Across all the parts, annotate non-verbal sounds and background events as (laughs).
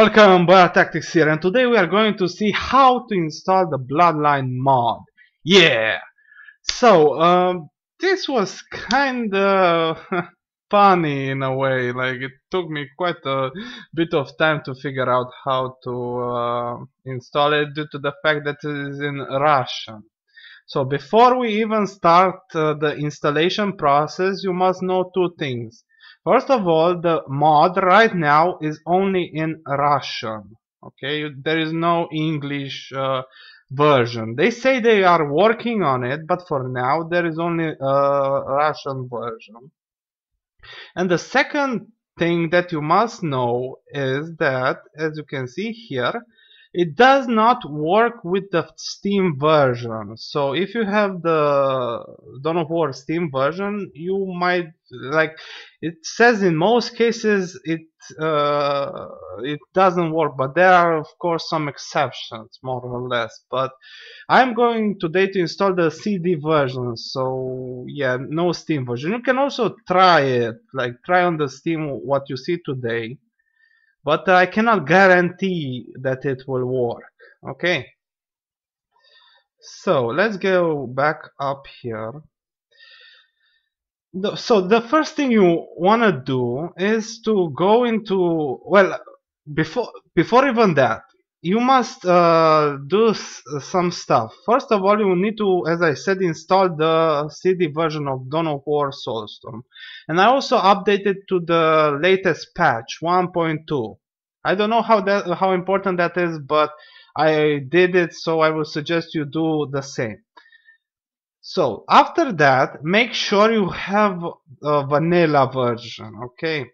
Welcome, Tactics here, and today we are going to see how to install the Bloodline mod. Yeah! So, um, this was kinda (laughs) funny in a way, like it took me quite a bit of time to figure out how to uh, install it due to the fact that it is in Russian. So before we even start uh, the installation process, you must know two things. First of all, the mod right now is only in Russian. Okay, there is no English uh, version. They say they are working on it, but for now there is only a Russian version. And the second thing that you must know is that, as you can see here, it does not work with the Steam version. So if you have the Dawn of War Steam version, you might like it says in most cases it uh, it doesn't work, but there are of course some exceptions, more or less. But I'm going today to install the CD version, so yeah, no Steam version. You can also try it, like try on the Steam what you see today but I cannot guarantee that it will work. Okay. So let's go back up here. So the first thing you want to do is to go into well before before even that you must uh, do some stuff. First of all, you need to, as I said, install the CD version of Dawn of War Soulstorm. And I also updated to the latest patch, 1.2. I don't know how that how important that is, but I did it, so I would suggest you do the same. So after that, make sure you have a vanilla version. Okay,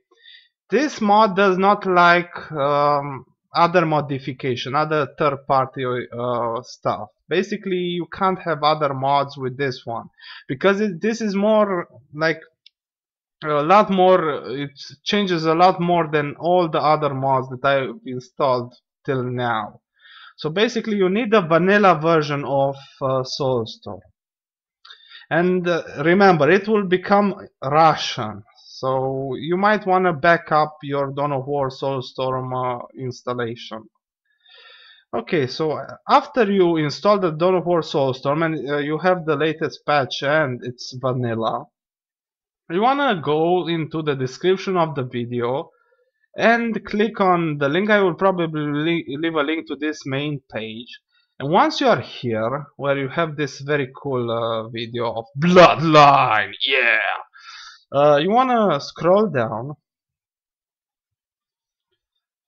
this mod does not like um, other modification, other third-party uh, stuff. Basically, you can't have other mods with this one because it, this is more like a lot more. It changes a lot more than all the other mods that I've installed till now. So basically, you need a vanilla version of uh, Soulstorm. And uh, remember, it will become Russian. So you might want to back up your Dawn of War Soulstorm uh, installation. Okay, so after you install the Dawn of War Soulstorm and uh, you have the latest patch and it's vanilla, you want to go into the description of the video and click on the link. I will probably leave a link to this main page. And once you are here, where you have this very cool uh, video of Bloodline, yeah! Uh, you wanna scroll down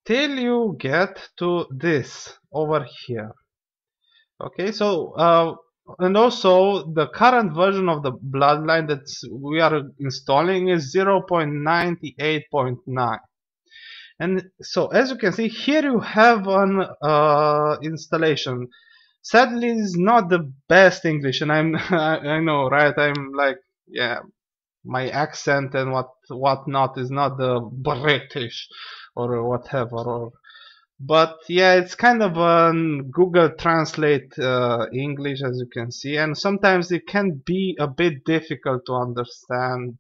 till you get to this over here. Okay, so uh, and also the current version of the bloodline that we are installing is 0.98.9 and so as you can see here you have an uh, installation. Sadly it's not the best English and I'm (laughs) I know right? I'm like yeah my accent and what what not is not the British or whatever or but yeah it's kind of a Google Translate uh, English as you can see and sometimes it can be a bit difficult to understand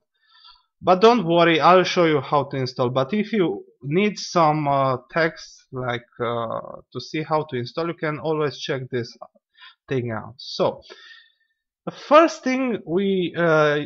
but don't worry I'll show you how to install but if you need some uh, text like uh, to see how to install you can always check this thing out. So the first thing we uh,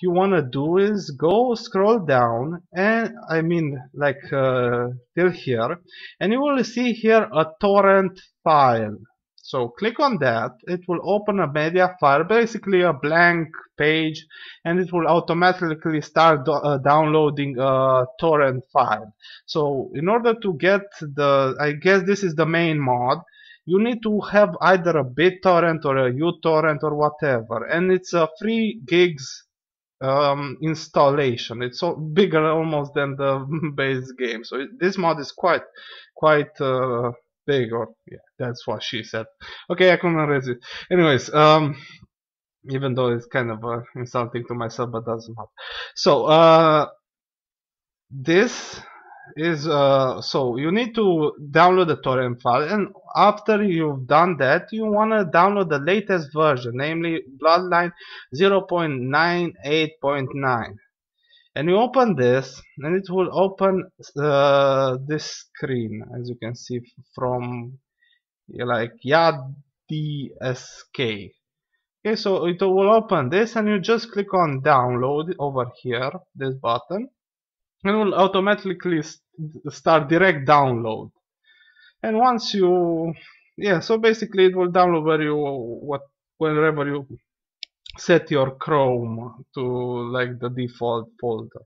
you want to do is go scroll down and I mean like uh, till here. And you will see here a torrent file. So click on that. It will open a media file basically a blank page and it will automatically start do uh, downloading a torrent file. So in order to get the I guess this is the main mod you need to have either a BitTorrent or a uTorrent or whatever and it's a free gigs um, installation. It's so bigger almost than the (laughs) base game. So it, this mod is quite quite uh, big or yeah that's what she said. Okay I couldn't resist anyways um even though it's kind of uh, insulting to myself but doesn't matter so uh this is uh, so you need to download the torrent file and after you've done that you want to download the latest version namely bloodline 0.98.9 and you open this and it will open uh, this screen as you can see from like YaDSK okay so it will open this and you just click on download over here this button it will automatically start direct download. And once you yeah so basically it will download where you what whenever you set your chrome to like the default folder.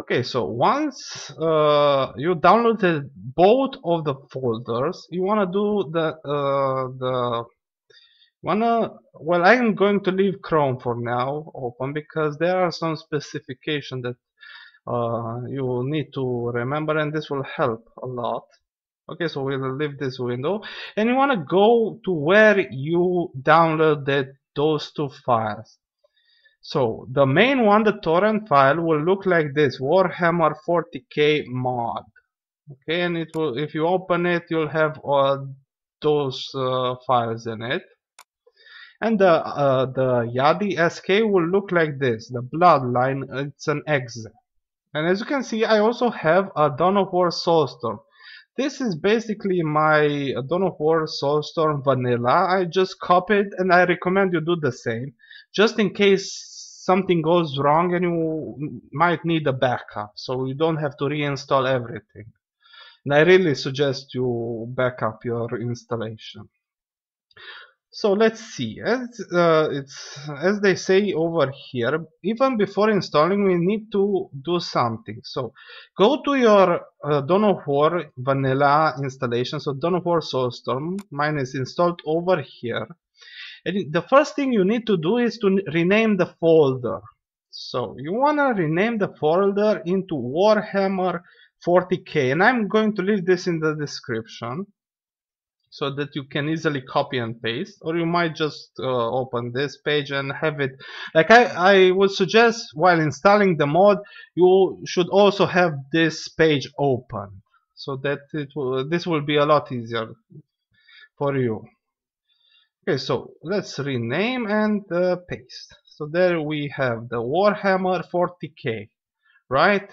Okay so once uh, you downloaded both of the folders you want to do the uh, the wanna well I'm going to leave Chrome for now open because there are some specifications that uh, you need to remember and this will help a lot. Okay so we'll leave this window. And you want to go to where you downloaded those two files. So the main one the torrent file will look like this Warhammer 40k mod. Okay and it will if you open it you'll have all those uh, files in it. And the uh, the YaDSK will look like this the bloodline it's an exe and as you can see I also have a Dawn of War Soulstorm. This is basically my Dawn of War Soulstorm vanilla. I just copied and I recommend you do the same just in case something goes wrong and you might need a backup. So you don't have to reinstall everything. And I really suggest you back up your installation so let's see as uh, it's as they say over here even before installing we need to do something. So go to your uh, War vanilla installation. So War Soulstorm mine is installed over here. And the first thing you need to do is to rename the folder. So you want to rename the folder into Warhammer 40k and I'm going to leave this in the description so that you can easily copy and paste or you might just uh, open this page and have it. Like I, I would suggest while installing the mod you should also have this page open so that it will, this will be a lot easier for you. Okay so let's rename and uh, paste. So there we have the Warhammer 40k right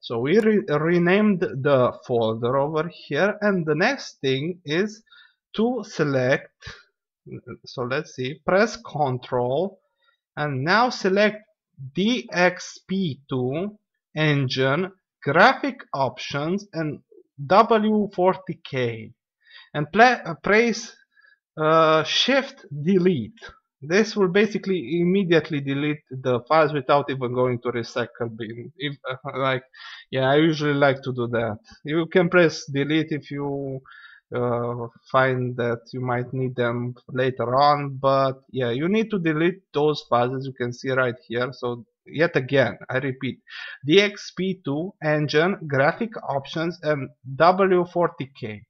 so we re renamed the folder over here and the next thing is to select so let's see press Ctrl and now select DXP2 engine graphic options and W40K and press uh, shift delete this will basically immediately delete the files without even going to recycle bin if uh, like yeah i usually like to do that. You can press delete if you uh, find that you might need them later on but yeah you need to delete those files as you can see right here. So yet again i repeat dxp2 engine graphic options and w40k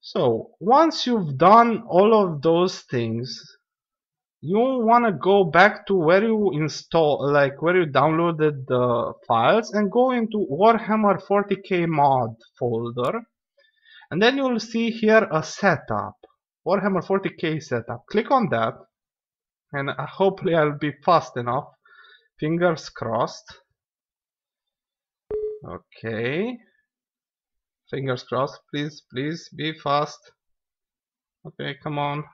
so once you've done all of those things, you want to go back to where you install, like where you downloaded the files and go into Warhammer 40k mod folder. And then you'll see here a setup, Warhammer 40k setup. Click on that and uh, hopefully I'll be fast enough. Fingers crossed. Okay. Fingers crossed. Please, please be fast. Okay, come on.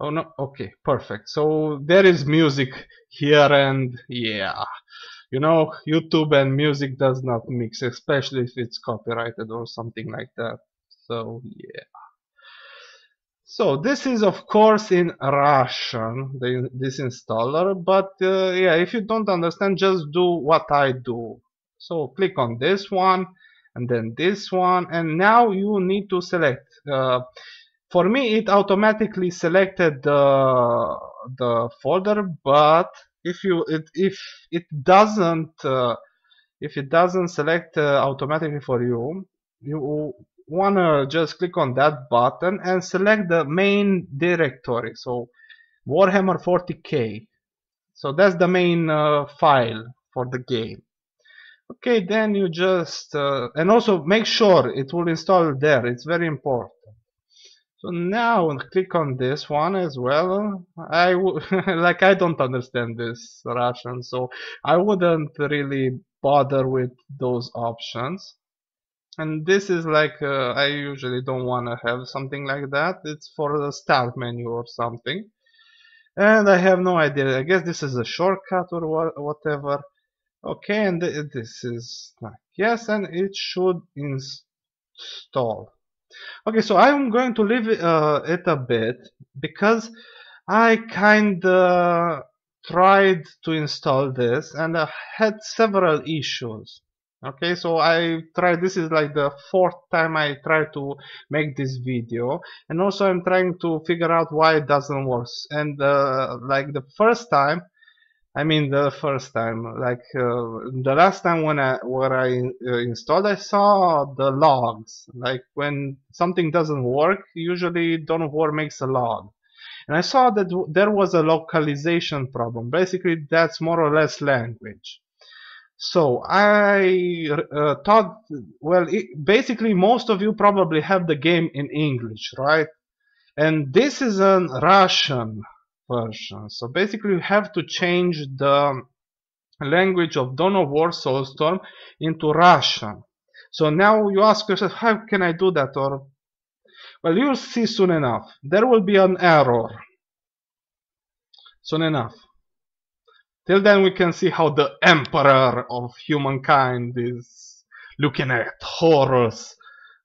Oh no, okay, perfect. So there is music here and yeah. You know, YouTube and music does not mix, especially if it's copyrighted or something like that. So yeah. So this is of course in Russian, the, this installer, but uh, yeah, if you don't understand, just do what I do so click on this one and then this one and now you need to select uh, for me it automatically selected the the folder but if you it, if it doesn't uh, if it doesn't select uh, automatically for you you wanna just click on that button and select the main directory. So Warhammer 40k so that's the main uh, file for the game okay then you just uh, and also make sure it will install there it's very important So now click on this one as well. I (laughs) like I don't understand this Russian, so I wouldn't really bother with those options. And this is like uh, I usually don't want to have something like that. It's for the start menu or something. And I have no idea. I guess this is a shortcut or whatever. Okay, and th this is like yes, and it should install. Okay so I'm going to leave uh, it a bit because I kinda tried to install this and I had several issues. Okay so I tried this is like the fourth time I try to make this video. And also I'm trying to figure out why it doesn't work. And uh, like the first time I mean the first time like uh, the last time when I where I uh, installed I saw the logs. Like when something doesn't work usually of War makes a log. And I saw that there was a localization problem. Basically that's more or less language. So I uh, thought well it, basically most of you probably have the game in English right? And this is a Russian version. So basically you have to change the language of Dawn War Soulstorm into Russian. So now you ask yourself, how can I do that? Or well, you'll see soon enough. There will be an error. Soon enough. Till then we can see how the Emperor of humankind is looking at Horus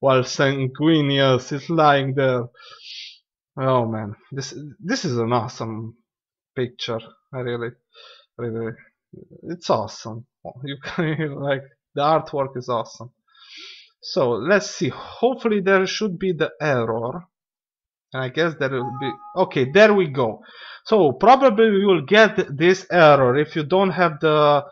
while Sanguinius is lying there Oh man, this this is an awesome picture. I really, really, it's awesome. Oh, you (laughs) can like the artwork is awesome. So let's see. Hopefully there should be the error. And I guess there will be. Okay, there we go. So probably you will get this error if you don't have the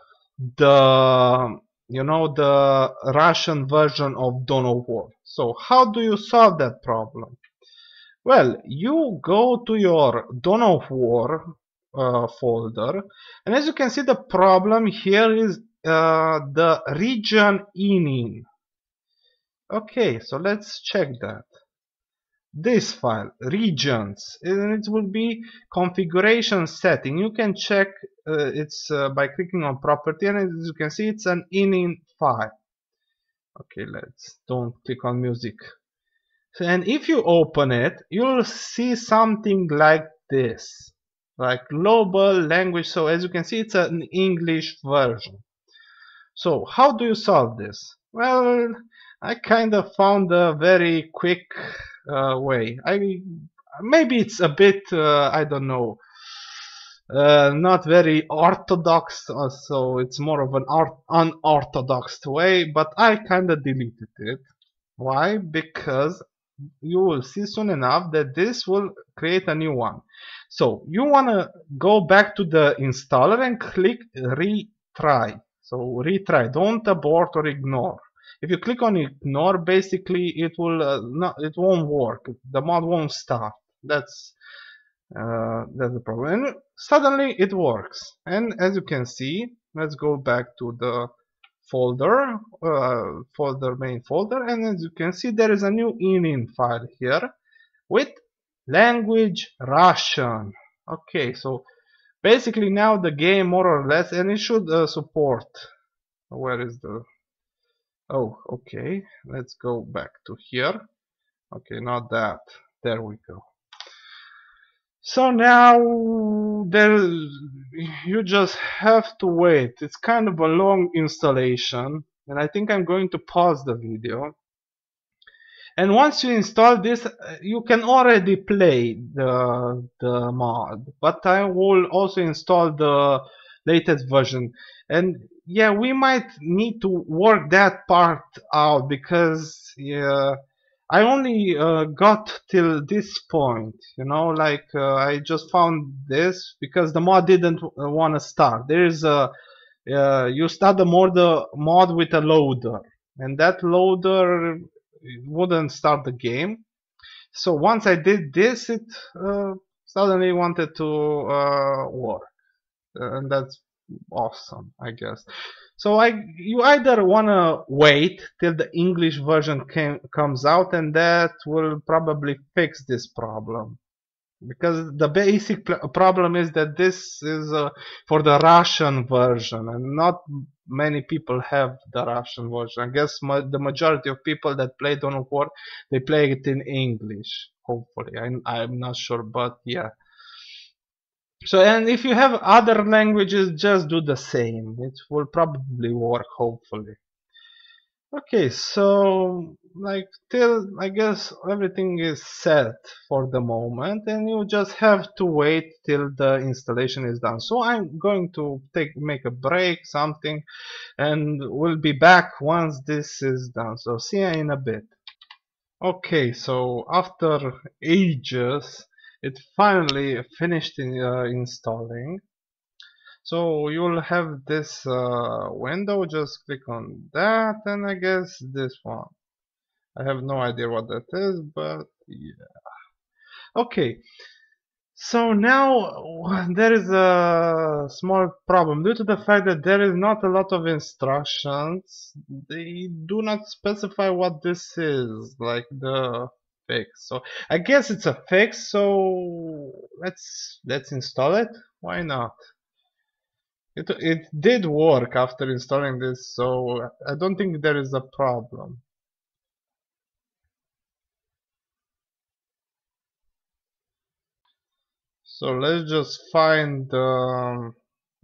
the you know the Russian version of Dawn of War. So how do you solve that problem? Well, you go to your Dawn of War uh, folder, and as you can see, the problem here is uh, the region inin. Okay, so let's check that. This file, regions, and it will be configuration setting. You can check uh, it's uh, by clicking on property, and as you can see, it's an inin file. Okay, let's don't click on music and if you open it you'll see something like this. Like global language. So as you can see it's an English version. So how do you solve this? Well I kind of found a very quick uh, way. I maybe it's a bit uh, I don't know uh, not very orthodox uh, so it's more of an unorthodox way but I kind of deleted it. Why? Because you will see soon enough that this will create a new one. So you want to go back to the installer and click retry. So retry, don't abort or ignore. If you click on ignore, basically it will uh, not, it won't work. The mod won't start. That's uh, that's the problem. And suddenly it works. And as you can see, let's go back to the folder uh, folder main folder and as you can see there is a new inin file here with language Russian. Okay so basically now the game more or less and it should uh, support. Where is the oh okay let's go back to here. Okay not that. There we go so now there you just have to wait. It's kind of a long installation and I think I'm going to pause the video. And once you install this, uh, you can already play the, the mod, but I will also install the latest version. And yeah, we might need to work that part out because yeah, I only uh, got till this point, you know, like uh, I just found this because the mod didn't uh, want to start. There is a uh, you start the mod the mod with a loader, and that loader wouldn't start the game. So once I did this, it uh, suddenly wanted to uh, work, and that's awesome, I guess. So I you either wanna wait till the English version came, comes out and that will probably fix this problem. Because the basic problem is that this is uh, for the Russian version and not many people have the Russian version. I guess ma the majority of people that play Dawn of War they play it in English hopefully. I'm, I'm not sure but yeah so and if you have other languages just do the same. It will probably work hopefully. Okay so like till I guess everything is set for the moment and you just have to wait till the installation is done. So I'm going to take make a break something and we'll be back once this is done. So see you in a bit. Okay so after ages it finally finished in, uh, installing. So you'll have this uh, window just click on that and I guess this one. I have no idea what that is but yeah. Okay. So now (laughs) there is a small problem. Due to the fact that there is not a lot of instructions they do not specify what this is like the fix. So I guess it's a fix so let's let's install it. Why not? It, it did work after installing this, so I don't think there is a problem. So let's just find, um,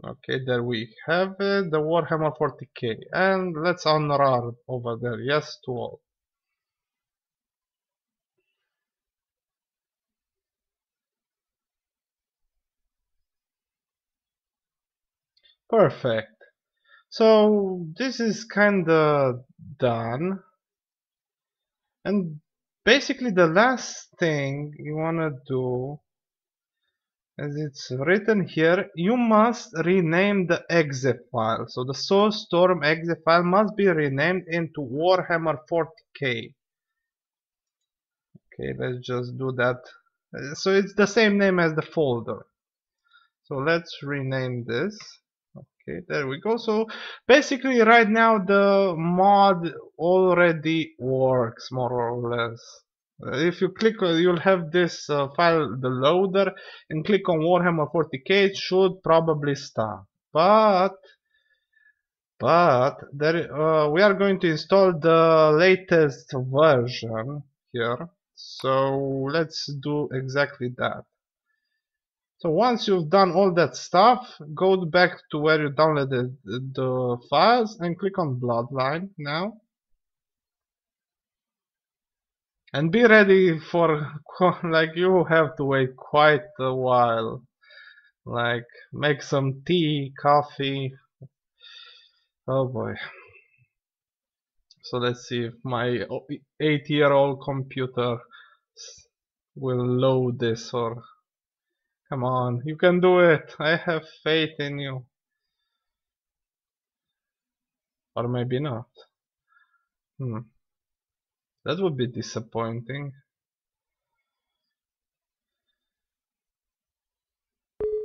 okay, there we have it, the Warhammer 40k, and let's unroll over there, yes to all. Perfect. So this is kinda done. And basically the last thing you wanna do as it's written here, you must rename the exe file. So the Soulstorm exe file must be renamed into Warhammer 40k. Okay, let's just do that. So it's the same name as the folder. So let's rename this okay there we go. So basically right now the mod already works more or less. If you click uh, you'll have this uh, file the loader and click on Warhammer 40k it should probably start. But but there uh, we are going to install the latest version here. So let's do exactly that so once you've done all that stuff, go back to where you downloaded the files and click on Bloodline now. And be ready for, (laughs) like you have to wait quite a while. Like make some tea, coffee. Oh boy. So let's see if my 8 year old computer will load this or Come on, you can do it. I have faith in you. Or maybe not. Hmm. That would be disappointing.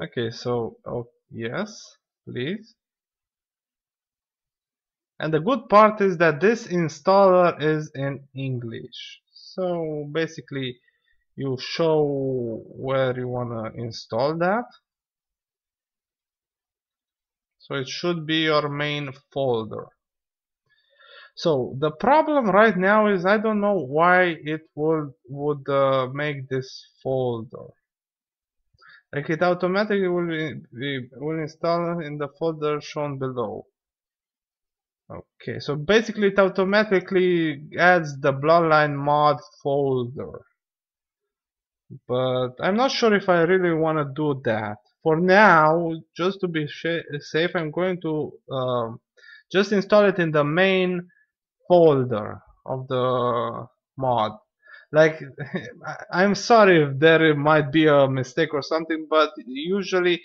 Okay, so, oh, yes, please. And the good part is that this installer is in English. So basically, you show where you want to install that. So it should be your main folder. So the problem right now is I don't know why it would would uh, make this folder. Like it automatically will be, will install in the folder shown below. Okay so basically it automatically adds the bloodline mod folder but I'm not sure if I really want to do that. For now just to be safe I'm going to uh, just install it in the main folder of the mod. Like (laughs) I'm sorry if there might be a mistake or something but usually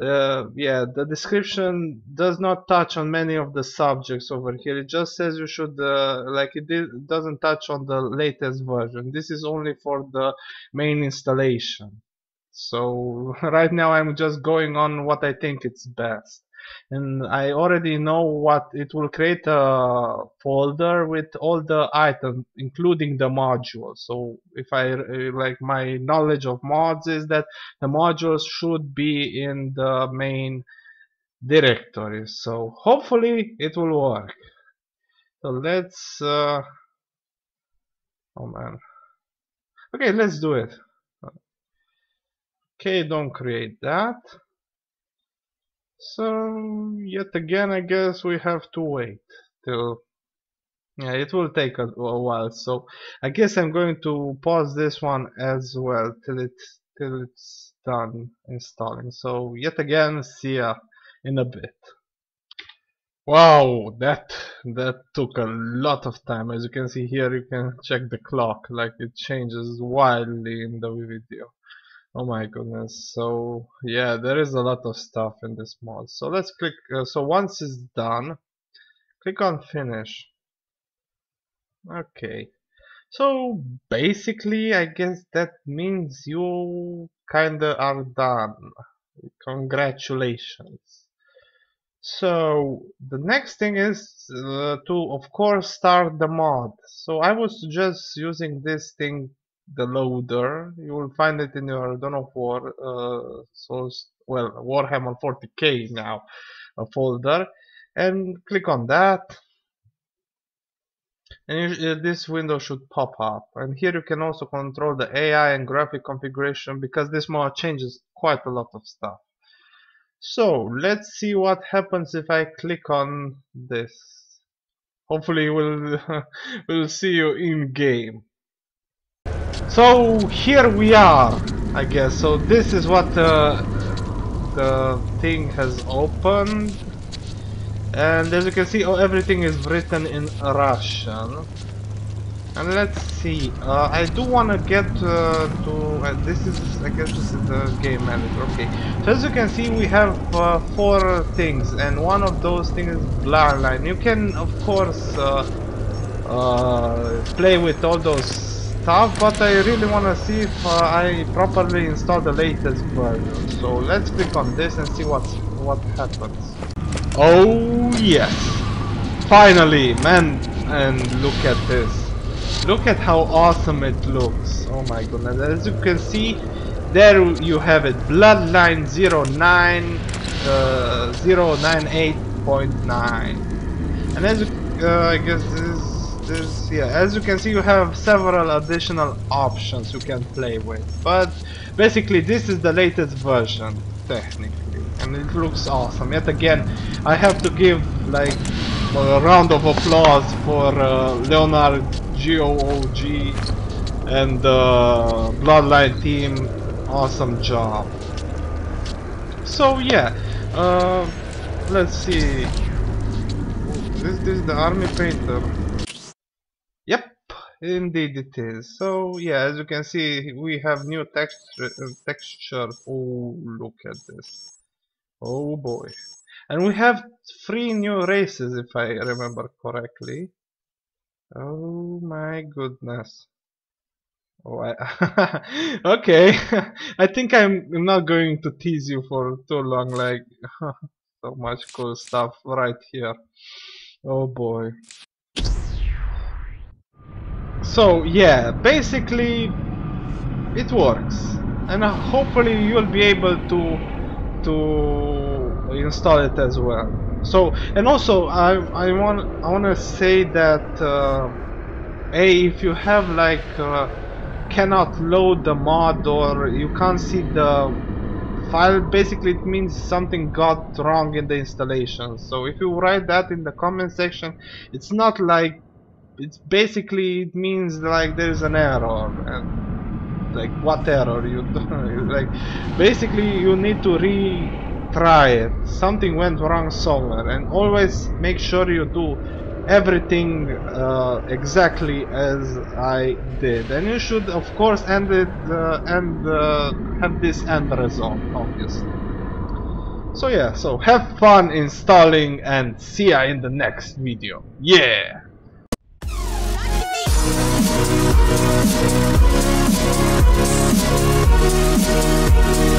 uh, yeah the description does not touch on many of the subjects over here. It just says you should uh, like it doesn't touch on the latest version. This is only for the main installation. So (laughs) right now I'm just going on what I think it's best and I already know what it will create a folder with all the items including the modules. So if I like my knowledge of mods is that the modules should be in the main directory. So hopefully it will work. So let's uh, oh man. Okay let's do it. Okay don't create that so yet again I guess we have to wait till yeah it will take a, a while. So I guess I'm going to pause this one as well till it's till it's done installing. So yet again see ya in a bit. Wow that that took a lot of time. As you can see here you can check the clock like it changes wildly in the video oh my goodness. So yeah there is a lot of stuff in this mod. So let's click uh, so once it's done click on finish. Okay. So basically I guess that means you kinda are done. Congratulations. So the next thing is uh, to of course start the mod. So I would suggest using this thing the loader you will find it in your Dawn of War uh, source well Warhammer 40k now folder and click on that. And you, uh, this window should pop up. And here you can also control the AI and graphic configuration because this mod changes quite a lot of stuff. So let's see what happens if I click on this. Hopefully we'll (laughs) we'll see you in game so here we are I guess. So this is what uh, the thing has opened. And as you can see oh, everything is written in Russian. And let's see. Uh, I do want to get uh, to uh, this is I guess this is the game manager. Okay. So as you can see we have uh, four things. And one of those things is bloodline you can of course uh, play with all those stuff, but I really want to see if uh, I properly install the latest version. So let's click on this and see what's, what happens. Oh yes! Finally, man! And look at this. Look at how awesome it looks. Oh my goodness. As you can see, there you have it. Bloodline 09, uh, 098.9. And as you, uh, I guess this yeah as you can see you have several additional options you can play with. But basically this is the latest version technically. And it looks awesome. Yet again I have to give like a round of applause for uh, Leonard GOOG and the uh, Bloodline team. Awesome job. So yeah uh, let's see. This, this is the army painter Indeed it is. So yeah, as you can see, we have new texture. Uh, texture. Oh, look at this. Oh boy. And we have three new races, if I remember correctly. Oh my goodness. Oh, I (laughs) okay. (laughs) I think I'm not going to tease you for too long. Like (laughs) so much cool stuff right here. Oh boy so yeah basically it works. And hopefully you'll be able to to install it as well. So and also I, I want I want to say that uh, hey if you have like uh, cannot load the mod or you can't see the file basically it means something got wrong in the installation. So if you write that in the comment section it's not like it's basically it means like there's an error and like what error you (laughs) like basically you need to retry it. Something went wrong somewhere and always make sure you do everything uh, exactly as I did. And you should of course end it uh, and uh, have this end result obviously. So yeah so have fun installing and see ya in the next video. Yeah